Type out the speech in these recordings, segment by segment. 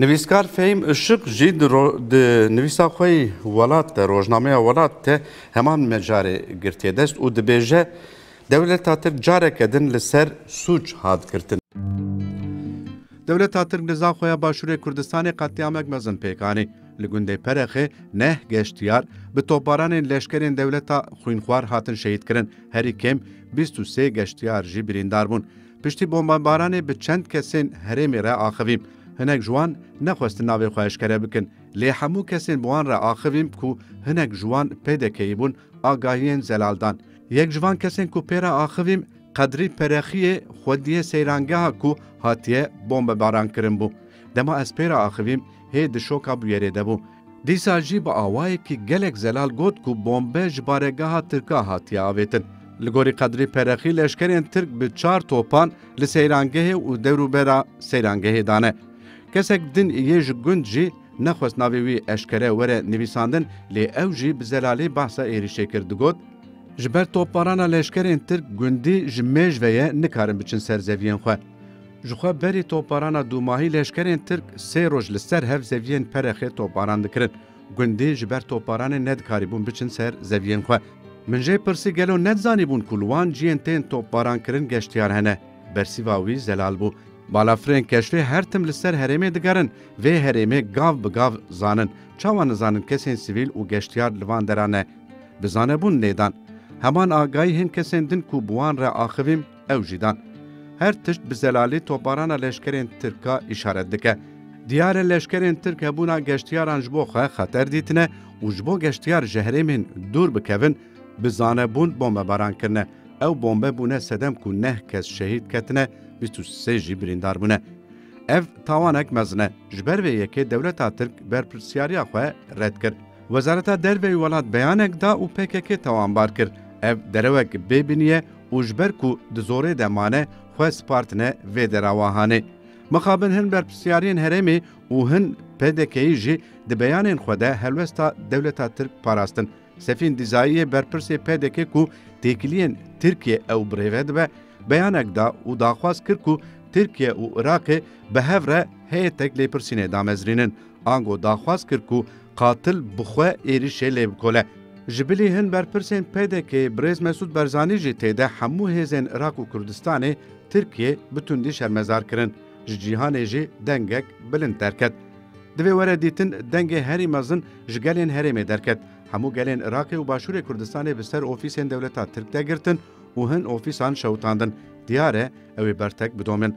Nivîskar Fehîm Işık jî di nivîsa xwe yî welat de rojnameya welat de heman mecarê girtiye dest û dibêje dewleta Tirk careke din li ser sûc hat girtin. Dewleta Tirk li Zaxoya Başûrê Kurdistanê qetliamek mezin pêk anî. Li gundê Perexê neh geştyar bi topbaranên leşkerên dewleta xwînxwar hatin şehîdkirin, herî kêm bîst û sê geştyar jî birîndar bûn. Piştî bombebaranê bi çend kesên herêmê re axivîm. Hinek ji wan nexwestin navê xwe eşkere bikin. Lê hemû kesên bi wan re axivîm ku hinek ji wan PDK'yî bûn agahiyên zelal dan. Yek ji van kesên ku pê re axivîm Qedrî Perexiyê xwediyê seyrangeha ku hatiye bombebarankirin bû. Dema ez pê re axivîm hê di şoka bûyerê de bû. Dîsa jî bi awayekî gelek zelal got ku bombe ji baregeha Tirkan hatiye avêtin. Li gorî Qedrî Perexî leşkerên Tirk bi çar topan li seyrangehê û dewrûbera seyrangehê dane. Kesek din yê ji gund jî nexwest navê wî eşkere were nivîsandin lê ew jî bi zelalî behsa êrîşê kir digot, Ji ber topbarana leşkerên Tirk gundî ji mêj ve ye nikarin biçin ser zeviyên xwe. Ji xwe berê topbarana dûmahî leşkerên Tirk sê roj li ser hev zeviyên Perexê topbaran dikirin. Gundî ji ber topbaranê nedikarîbûn biçin ser zeviyên xwe. Min jê pirsî gelo nedizanîbûn ku li wan ciyên tên topbarankirin geştiyar hene? Bersiva wî zelal bû. Balafirên keşfê her tim li ser herêmê digerin. Vê herêmê gav bi gav zanin. Çawa nizanin kesên sivîl û geştiyar li van dera ne? Bi zanebûn nêdan. Heman agayî hên kesên din ku bi wan re axivîm, Ew jî dan. Her tişt bi zelalî toparana leşkerên Tirka îşaret dike. Diyar e leşkerên Tirk hebûna geştiyaran ji bo xwe xeter dîtine û ji bo geştiyar ji herêmên dûr bikevin bi zanebûn bombebaran kirine. Ew bombe bûne sedem ku neh kes şehîd ketine, bîst û sê jî birîndar bûne. Ev tawanek mezin e. Ji ber vê yekê dewleta Tirk berpirsyariya xwe red kir. Wezareta Derveyî welat beyanek da û pkk tawanbar kir. Ev derewek bêbînî ye Û ji ber ku di zorê de mane xwe spartine vê derawahanê. Mixabin hin berpirsyariyên herêmê û hin PDK'yî jî di beyanên xwe de helwesta dewleta Tirk parastin. Sefîn Dîzayiyê berpirsê PDK'ê ku têkiliyên Tirkiye ew bi rêve dibe, beyanek da û daxwaz kir ku Tirkiye û Iraqê bi hev re heyêtek lêpirsînê damezrînin. Ango daxwaz kir ku qatil bi xwe êrîşê lê bikole. Ji bilî hin berpirsên PDK'ê birêz Mesûd Berzanî jî tê de hemû hêzên Iraq û Kurdistanê Tirkiyê bi tundî şermezar kirin. Ji cîhanê jî dengek bilind derket. Di vê were dîtin dengê herî mezin ji gelên herêmê derket. Hemû gelên Iraqê û Başûrê Kurdistanê bi ser ofîsên dewleta Tirk de girtin û hin ofîsan şewitandin. Diyar e, Ew ê bertek bidomin.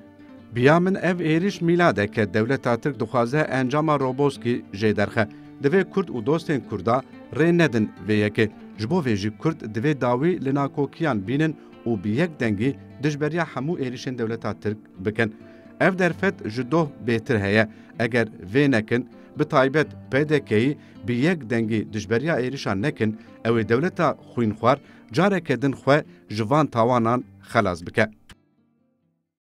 Bi ya min ev êrîş mîladek e. Dewleta Tirk dixwaze encama Roboskî jê derxe. Divê Kurd û dostên Kurda rê nedin vê yekê. Ji bo vê jî Kurd divê dawî li nakokiyan bînin û bi yek dengî dijberiya hemû êrîşên dewleta Tirk bikin. Ev derfet ji doh bêtir heye. Eger vê nekin, bi taybet PDK'î bi yek dengî dijberiya êrîşan nekin, ew ê dewleta xwînxwar Careke din xwe ji van tawanan xelas bike.